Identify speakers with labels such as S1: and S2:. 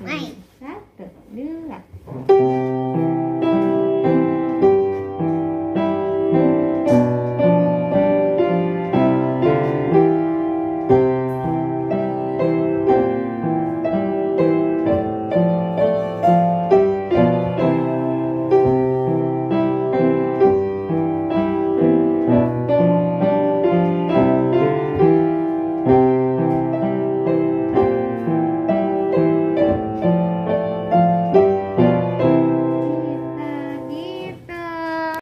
S1: Right.